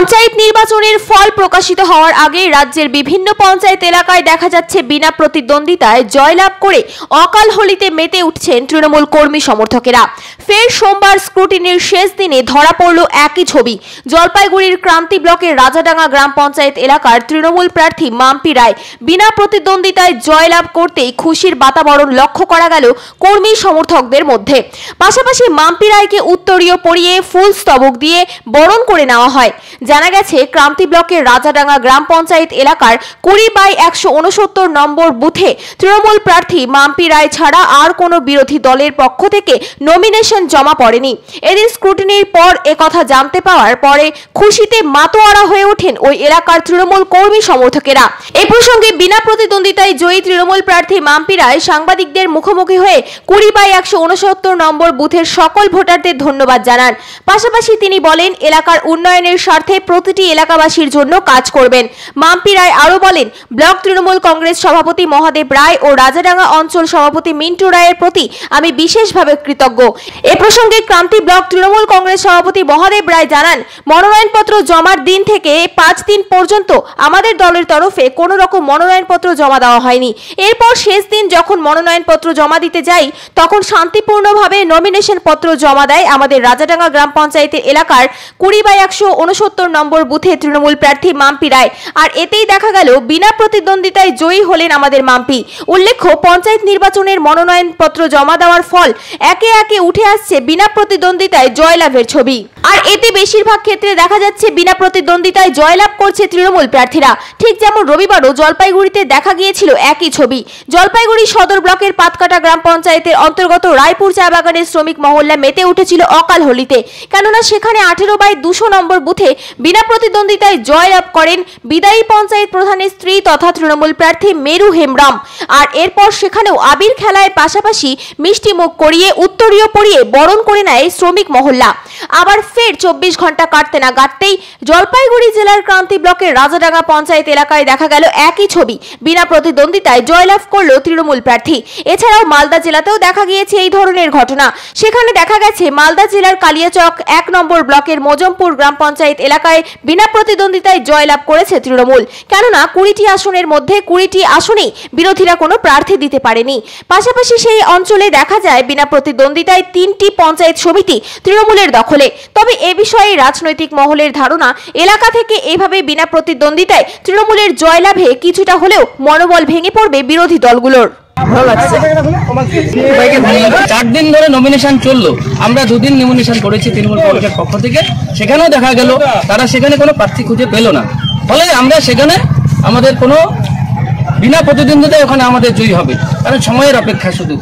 পঞ্চায়েত নির্বাচনের ফল প্রকাশিত হওয়ার আগে রাজ্যের বিভিন্ন পঞ্চায়েত এলাকায় দেখা যাচ্ছে বিনা প্রতিদ্বন্দ্বিতায় জয়লাভ করে অকাল হোলিতে মেতে উঠছেন তৃণমূল কর্মী সমর্থকেরা। ফের সোমবার স্ক্রুটিনির শেষ দিনে ধরা পড়ল একই ছবি। জলপাইগুড়ির ক্রান্তি ব্লকের রাজাডাঙ্গা গ্রাম পঞ্চায়েত এলাকার তৃণমূল প্রার্থী মাম্পি রায় বিনা প্রতিদ্বন্দ্বিতায় জয়লাভ করতেই খুশির বাতাবরণ লক্ষ্য করা গেল কর্মী সমর্থকদের মধ্যে। পাশাপাশি মাম্পি রায়কে উত্তরীয় পরিয়ে ফুল স্তবক দিয়ে বরণ করে নেওয়া হয়। জানা গেছে, ক্রান্তি ব্লকের রাজাডাঙ্গা গ্রাম পঞ্চায়েত এলাকার কুড়ি বাই একশো উনসত্তর নম্বর বুথে তৃণমূল প্রার্থী মাম্পি রায় ছাড়া আর কোনো বিরোধী দলের পক্ষ থেকে নমিনেশন জমা পড়েনি। এদিন স্ক্রুটিনির পর একথা জানতে পাওয়ার পরে খুশিতে মাতোয়ারা হয়ে ওঠেন ওই এলাকার তৃণমূল কর্মী সমর্থকেরা। এ প্রসঙ্গে বিনা প্রতিদ্বন্দ্বিতায় জয়ী তৃণমূল প্রার্থী মাম্পি রায় সাংবাদিকদের মুখোমুখি হয়ে কুড়ি বাই একশো উনসত্তর নম্বর বুথের সকল ভোটারদের ধন্যবাদ জানান। পাশাপাশি তিনি বলেন, এলাকার উন্নয়নের স্বার্থে প্রতিটি এলাকাবাসীর জন্য কাজ করবেন। মাম্পি রায় আরও বলেন, ব্লক তৃণমূল কংগ্রেস সভাপতি মহাদেব রায় ও রাজাডাঙ্গা অঞ্চল সভাপতি মিন্টু রায়ের প্রতি আমি বিশেষভাবে কৃতজ্ঞ। এ প্রসঙ্গে ক্রান্তি ব্লক তৃণমূল কংগ্রেস সভাপতি মহাদেব রায় জানান, মনোনয়নপত্র জমার দিন থেকে পাঁচ দিন পর্যন্ত আমাদের দলের তরফে কোনো রকম মনোনয়নপত্র জমা দেওয়া হয়নি। এরপর শেষ দিন যখন মনোনয়নপত্র জমা দিতে যাই, তখন শান্তিপূর্ণভাবে নমিনেশন পত্র জমা দেয় আমাদের রাজাডাঙ্গা গ্রাম পঞ্চায়েতের এলাকার কুড়ি বাই একশো উনসত্তর নম্বর বুথে তৃণমূল প্রার্থী মাম্পি রায়। আর এতেই দেখা গেল, বিনা প্রতিদ্বন্দ্বিতায় জয়ী হলেন আমাদের মাম্পি। উল্লেখ্য, পঞ্চায়েত নির্বাচনের মনোনয়নপত্র জমা দেওয়ার ফল একে একে উঠে আসছে বিনা প্রতিদ্বন্দ্বিতায় জয়লাভের ছবি। আর এতে বেশিরভাগ ক্ষেত্রে দেখা যাচ্ছে বিনা প্রতিদ্বন্দ্বিতায় জয়লাভ করছে তৃণমূল প্রার্থীরা। ঠিক যেমন রবিবারও জলপাইগুড়িতে দেখা গিয়েছিল একই ছবি। জলপাইগুড়ি সদর ব্লকের পাতকাটা গ্রাম পঞ্চায়েতের অন্তর্গত রায়পুর চা বাগানের শ্রমিক মহল্লা মেতে উঠেছিল অকাল হোলিতে। কেননা সেখানে আঠেরো বাই দুশো নম্বর বুথে বিনা প্রতিদ্বন্দ্বিতায় জয়লাভ করেন বিদায়ী পঞ্চায়েত প্রধানের স্ত্রী তথা তৃণমূল প্রার্থী মেরু হেমব্রাম। আর এরপর সেখানেও আবির খেলায় পাশাপাশি মিষ্টি মুখ করিয়ে উত্তরীয় পরিয়ে বরণ করে নেয় শ্রমিক মহল্লা। আবার ফের চব্বিশ ঘণ্টা কাটতে না কাটতেই জলপাইগুড়ি জেলার ক্রান্তি ব্লকের রাজাডাঙ্গা পঞ্চায়েত এলাকায় দেখা গেল একই ছবি। বিনা প্রতিদ্বন্দ্বিতায় জয়লাভ করল তৃণমূল প্রার্থী। এছাড়াও মালদা জেলাতেও দেখা গিয়েছে এই ধরনের ঘটনা। সেখানে দেখা গেছে মালদা জেলার কালিয়াচক এক নম্বর ব্লকের মোজমপুর গ্রাম পঞ্চায়েত এলাকায় বিনা প্রতিদ্বন্দ্বিতায় জয়লাভ করেছে তৃণমূল। কেননা কুড়িটি আসনের মধ্যে কুড়িটি আসনেই বিরোধীরা কোনো প্রার্থী দিতে পারেনি। পাশাপাশি সেই অঞ্চলে দেখা যায় বিনা প্রতিদ্বন্দ্বিতায় তিনটি পঞ্চায়েত সমিতি তৃণমূলের দখলে। তবে এ বিষয়ে রাজনৈতিক মহলের ধারণা, এলাকা থেকে এভাবে বিনা প্রতিদ্বন্দ্বিতায় তৃণমূলের জয়লাভে কিছুটা হলেও মনোবল ভেঙে পড়বে বিরোধী দলগুলোর। ভালো লাগছে। চার দিন ধরে নমিনেশন চলল। আমরা দুদিন নমিনেশন করেছি তৃণমূল কংগ্রেসের পক্ষ থেকে। সেখানেও দেখা গেল তারা সেখানে কোনো প্রার্থী খুঁজে পেল না। ফলে আমরা সেখানে আমাদের কোনো বিনা প্রতিদ্বন্দ্বিতায় ওখানে আমাদের জয়ী হবে। কারণ সময়ের অপেক্ষা শুধু।